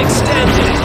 extended.